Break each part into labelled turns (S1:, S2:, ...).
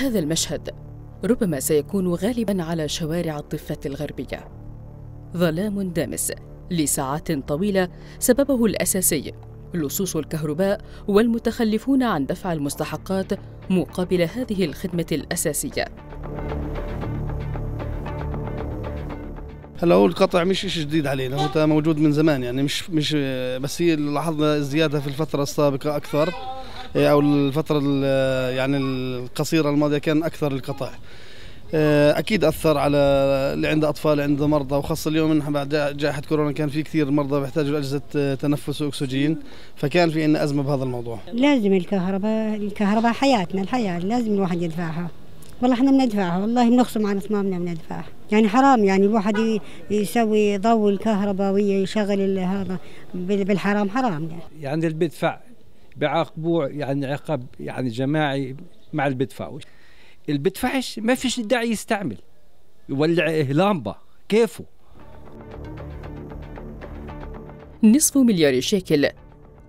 S1: هذا المشهد. ربما سيكون غالبا على شوارع الضفة الغربية. ظلام دامس. لساعات طويلة سببه الأساسي. لصوص الكهرباء والمتخلفون عن دفع المستحقات مقابل هذه الخدمة الأساسية.
S2: هلا هو القطع مش شيء جديد علينا هو موجود من زمان يعني مش مش بس هي لاحظنا الزياده في الفترة السابقة أكثر. أو الفترة يعني القصيرة الماضية كان أكثر القطع أكيد أثر على اللي عنده أطفال عنده مرضى وخاصة اليوم نحن بعد جائحة كورونا كان في كثير مرضى بيحتاجوا اجهزه تنفس وأكسجين فكان في عندنا أزمة بهذا الموضوع.
S3: لازم الكهرباء الكهرباء حياتنا الحياة لازم الواحد يدفعها. والله إحنا بندفعها والله بنخصم عن صمامنا بندفعها. يعني حرام يعني الواحد يسوي ضوء الكهربائية يشغل هذا بالحرام حرام يعني,
S4: يعني اللي بيدفع بيعاقبوه يعني عقاب يعني جماعي مع اللي بيدفعوا اللي بيدفعش ما فيش داعي يستعمل. يولع لامبة كيفه؟
S1: نصف مليار شيكل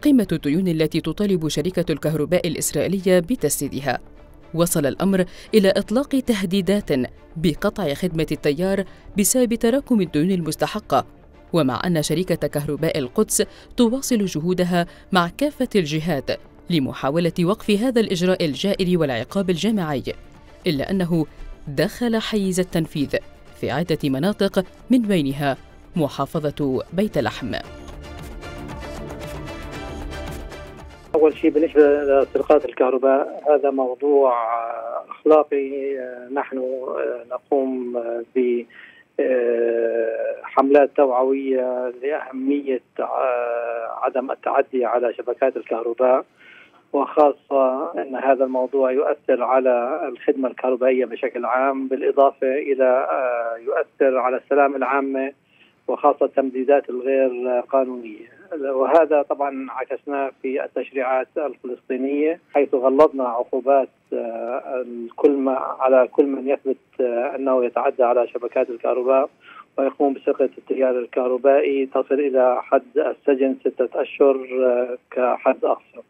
S1: قيمة الديون التي تطالب شركة الكهرباء الإسرائيلية بتسديدها. وصل الأمر إلى إطلاق تهديدات بقطع خدمة التيار بسبب تراكم الديون المستحقة. ومع أن شركة كهرباء القدس تواصل جهودها مع كافة الجهات لمحاولة وقف هذا الإجراء الجائر والعقاب الجماعي إلا أنه دخل حيز التنفيذ في عدة مناطق من بينها محافظة بيت لحم.
S5: أول شيء بالنسبة لسرقات الكهرباء هذا موضوع أخلاقي نحن نقوم ب حملات توعوية لأهمية عدم التعدي على شبكات الكهرباء وخاصة أن هذا الموضوع يؤثر على الخدمة الكهربائية بشكل عام بالإضافة إلى يؤثر على السلامة العامة وخاصة التمديدات الغير قانونية. وهذا طبعا عكسناه في التشريعات الفلسطينية حيث غلظنا عقوبات كل ما على كل من يثبت أنه يتعدى على شبكات الكهرباء ويقوم بسرقة التيار الكهربائي تصل إلى حد السجن ستة أشهر كحد اقصى.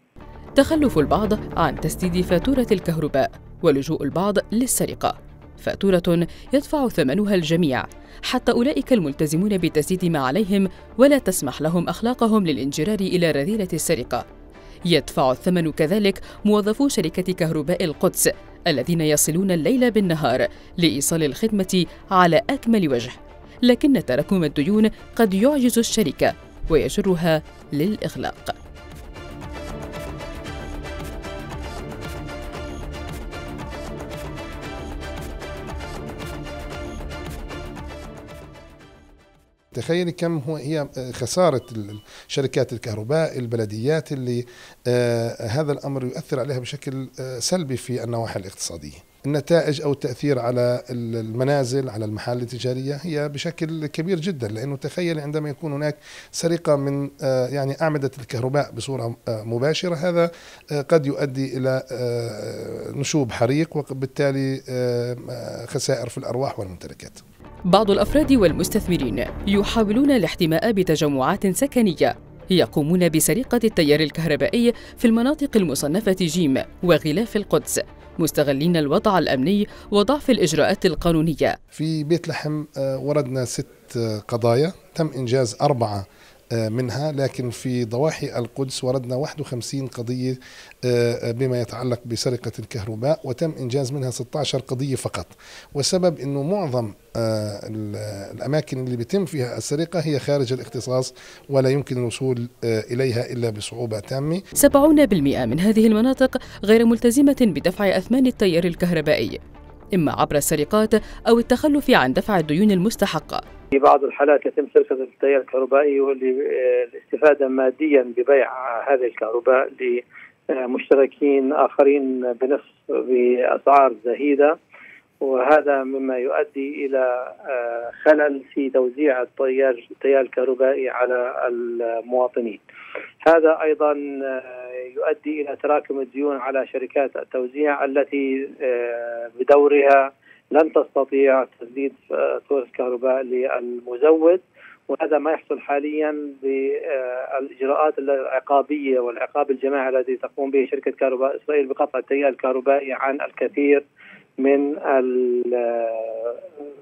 S1: تخلف البعض عن تسديد فاتورة الكهرباء ولجوء البعض للسرقة فأتورة يدفع ثمنها الجميع. حتى أولئك الملتزمون بتسديد ما عليهم ولا تسمح لهم أخلاقهم للانجرار إلى رذيلة السرقة. يدفع الثمن كذلك موظفو شركة كهرباء القدس الذين يصلون الليل بالنهار لإيصال الخدمة على أكمل وجه. لكن تراكم الديون قد يعجز الشركة ويجرها للإغلاق.
S6: تخيلي كم هو هي خسارة شركات الكهرباء البلديات اللي آه هذا الأمر يؤثر عليها بشكل آه سلبي في النواحي الاقتصادية. النتائج أو التأثير على المنازل على المحال التجارية هي بشكل كبير جدا لأنه تخيل عندما يكون هناك سرقة من آه يعني أعمدة الكهرباء بصورة آه مباشرة هذا آه قد يؤدي آه نشوب حريق وبالتالي آه خسائر في الأرواح والممتلكات.
S1: بعض الأفراد والمستثمرين يحاولون الاحتماء بتجمعات سكنية يقومون بسرقة التيار الكهربائي في المناطق المصنفة جيم وغلاف القدس مستغلين الوضع الأمني وضعف الإجراءات القانونية.
S6: في بيت لحم وردنا ست قضايا تم إنجاز أربعة منها لكن في ضواحي القدس وردنا 51 قضية بما يتعلق بسرقة الكهرباء وتم إنجاز منها 16 قضية فقط. والسبب أنه معظم الأماكن اللي بيتم فيها السرقة هي خارج الاختصاص ولا يمكن الوصول إليها إلا بصعوبة تامة.
S1: 70% من هذه المناطق غير ملتزمة بدفع أثمان التيار الكهربائي إما عبر السرقات أو التخلف عن دفع الديون المستحقة.
S5: في بعض الحالات يتم سرقة التيار الكهربائي والاستفادة ماديا ببيع هذه الكهرباء لمشتركين آخرين بنصف بأسعار زهيدة. وهذا مما يؤدي إلى خلل في توزيع التيار التيار الكهربائي على المواطنين. هذا أيضا يؤدي إلى تراكم الديون على شركات التوزيع التي بدورها لن تستطيع تسديد فاتورة الكهرباء للمزود وهذا ما يحصل حاليا بالإجراءات العقابية والعقاب الجماعي الذي تقوم به شركة كهرباء إسرائيل بقطع التيار الكهربائي عن الكثير من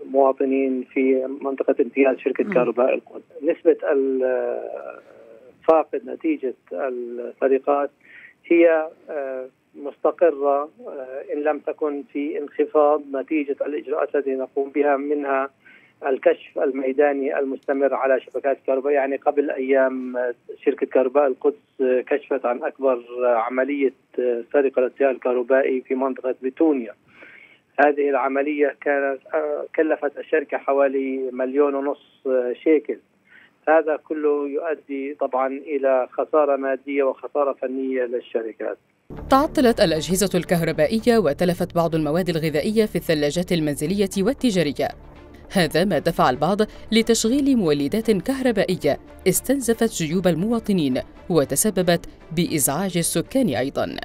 S5: المواطنين في منطقة امتياز شركة كهرباء القدس. نسبة فاقد نتيجة السرقات هي آه، مستقرة آه، إن لم تكن في انخفاض نتيجة الإجراءات التي نقوم بها منها الكشف الميداني المستمر على شبكات الكهرباء يعني قبل أيام شركة كهرباء القدس كشفت عن أكبر عملية سرقة للتيار الكهربائي في منطقة بتونيا. هذه العملية كانت كلفت الشركة حوالي مليون ونص شيكل. هذا كله يؤدي طبعا إلى خسارة مادية وخسارة فنية للشركات.
S1: تعطلت الأجهزة الكهربائية وتلفت بعض المواد الغذائية في الثلاجات المنزلية والتجارية. هذا ما دفع البعض لتشغيل مولدات كهربائية استنزفت جيوب المواطنين وتسببت بإزعاج السكان أيضاً.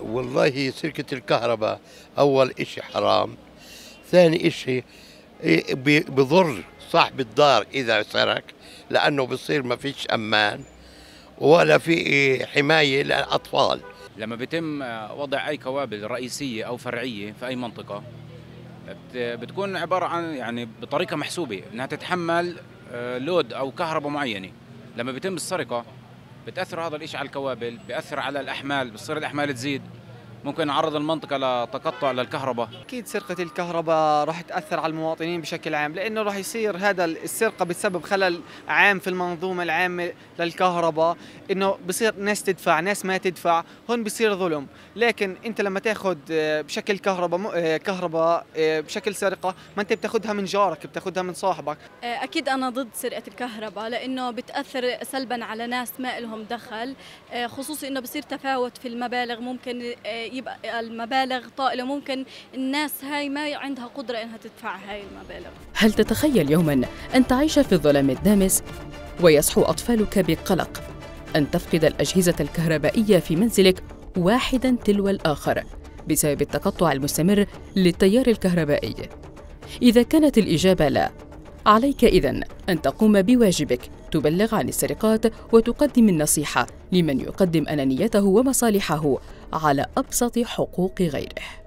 S7: والله شركة الكهرباء أول إشي حرام ثاني إشي إيه، بضر صاحب الدار إذا سرق لأنه بصير ما فيش أمان. ولا في حماية للأطفال.
S8: لما بيتم وضع أي كوابل رئيسية أو فرعية في أي منطقة بتكون عبارة عن يعني بطريقة محسوبة إنها تتحمل آه، لود أو كهرباء معينة. لما بيتم السرقة بتأثر هذا الشيء على الكوابل بيأثر على الأحمال بتصير الأحمال تزيد. ممكن نعرض المنطقة لتقطع للكهرباء.
S9: أكيد سرقة الكهرباء راح تأثر على المواطنين بشكل عام لأنه راح يصير هذا السرقة بتسبب خلل عام في المنظومة العامة للكهرباء إنه بصير ناس تدفع ناس ما تدفع هون بصير ظلم. لكن أنت لما تأخذ آه، بشكل كهرباء آه، كهرباء آه، بشكل سرقة ما أنت بتاخذها من جارك بتاخذها من صاحبك.
S10: أكيد أنا ضد سرقة الكهرباء لأنه بتأثر سلبا على ناس ما لهم دخل خصوصي إنه بصير تفاوت في المبالغ ممكن يبقى المبالغ طائلة ممكن الناس هاي ما عندها قدرة إنها تدفع هاي المبالغ.
S1: هل تتخيل يوما أن تعيش في الظلام الدامس ويصحو أطفالك بقلق؟ أن تفقد الأجهزة الكهربائية في منزلك واحدا تلو الآخر بسبب التقطع المستمر للتيار الكهربائي. إذا كانت الإجابة لا عليك إذن أن تقوم بواجبك تبلغ عن السرقات وتقدم النصيحة لمن يقدم أنانيته ومصالحه على أبسط حقوق غيره.